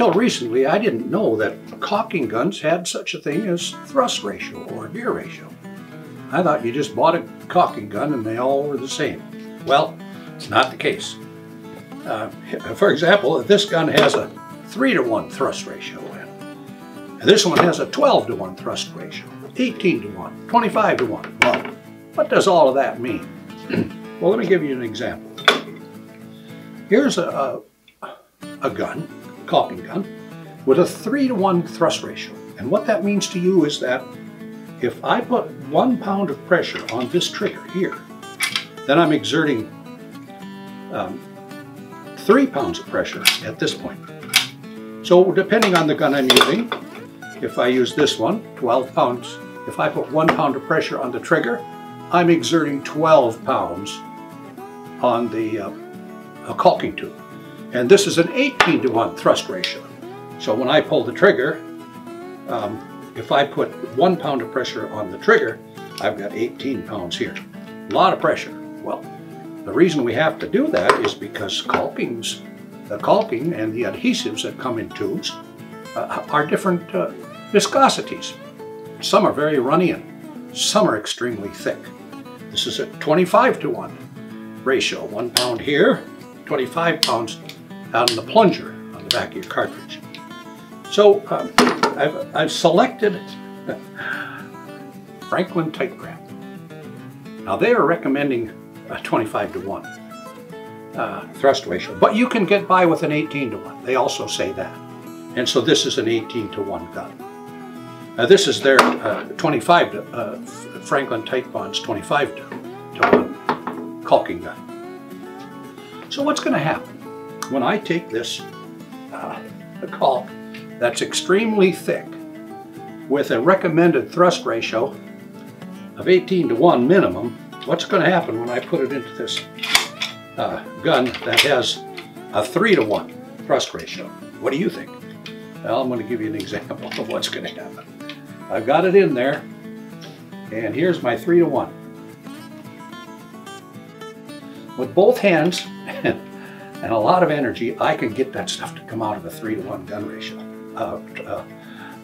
until recently, I didn't know that caulking guns had such a thing as thrust ratio or gear ratio. I thought you just bought a caulking gun and they all were the same. Well, it's not the case. Uh, for example, this gun has a 3 to 1 thrust ratio in and this one has a 12 to 1 thrust ratio, 18 to 1, 25 to 1. Well, what does all of that mean? well, let me give you an example. Here's a, a, a gun, caulking gun, with a 3 to 1 thrust ratio. And what that means to you is that if I put one pound of pressure on this trigger here, then I'm exerting um, three pounds of pressure at this point. So depending on the gun I'm using, if I use this one, 12 pounds, if I put one pound of pressure on the trigger, I'm exerting 12 pounds on the uh, caulking tube. And this is an 18 to 1 thrust ratio. So when I pull the trigger, um, if I put one pound of pressure on the trigger, I've got 18 pounds here. A lot of pressure. Well, the reason we have to do that is because caulkings, the caulking and the adhesives that come in tubes uh, are different uh, viscosities. Some are very runny and some are extremely thick. This is a 25 to 1 ratio. One pound here, 25 pounds out in the plunger on the back of your cartridge. So um, I've, I've selected Franklin Tight Grab. Now they are recommending a 25 to 1 uh, thrust ratio, but you can get by with an 18 to 1. They also say that. And so this is an 18 to 1 gun. This is their uh, 25 to, uh, Franklin Titebond's 25 to, to 1 caulking gun. So what's going to happen when I take this uh, caulk that's extremely thick with a recommended thrust ratio of 18 to 1 minimum, what's going to happen when I put it into this uh, gun that has a 3 to 1 thrust ratio? What do you think? Well, I'm going to give you an example of what's going to happen. I've got it in there, and here's my 3 to 1. With both hands and a lot of energy, I can get that stuff to come out of a 3 to 1 gun ratio, uh, uh,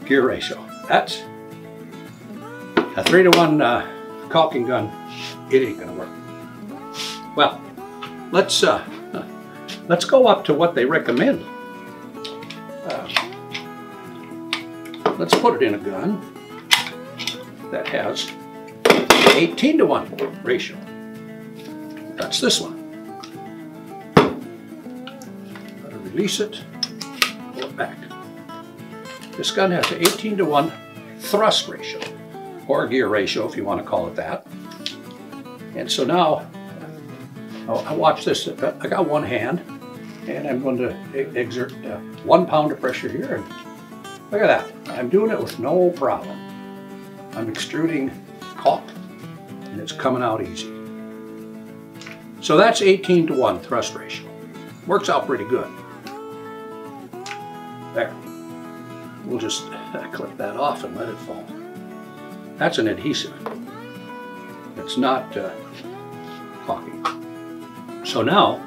gear ratio. That's a 3 to 1 uh, caulking gun. It ain't to work. Well, let's, uh, let's go up to what they recommend. Uh, let's put it in a gun that has 18 to 1 ratio. That's this one. Release it, pull it back. This gun has an 18 to 1 thrust ratio, or gear ratio if you want to call it that. And so now, oh, I watch this, I got one hand, and I'm going to exert uh, one pound of pressure here, and look at that. I'm doing it with no problem. I'm extruding caulk, and it's coming out easy. So that's 18 to 1 thrust ratio. Works out pretty good. There. We'll just clip that off and let it fall. That's an adhesive. It's not uh, caulking. So now,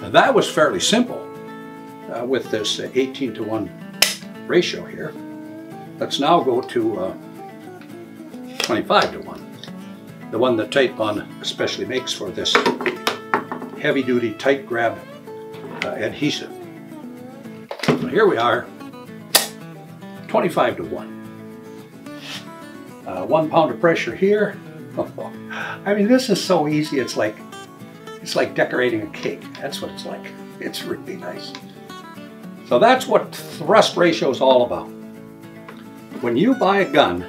now, that was fairly simple uh, with this 18 to 1 ratio here. Let's now go to uh, 25 to 1. The one that Titebond especially makes for this heavy duty tight grab uh, adhesive. Here we are, 25 to 1. Uh, one pound of pressure here. I mean, this is so easy, it's like it's like decorating a cake. That's what it's like. It's really nice. So that's what thrust ratio is all about. When you buy a gun,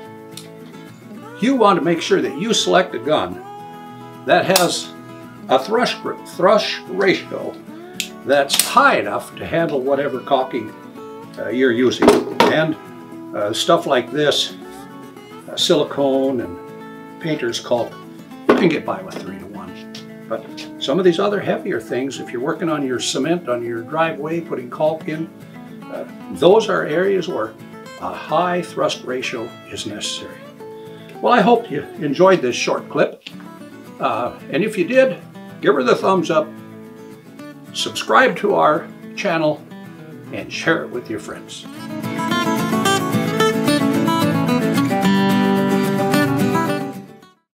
you want to make sure that you select a gun that has a thrust, thrust ratio that's high enough to handle whatever caulking uh, you're using. And uh, stuff like this, uh, silicone and painter's caulk, you can get by with 3 to 1. But some of these other heavier things, if you're working on your cement on your driveway, putting caulk in, uh, those are areas where a high thrust ratio is necessary. Well, I hope you enjoyed this short clip. Uh, and if you did, give her the thumbs up, subscribe to our channel, and share it with your friends.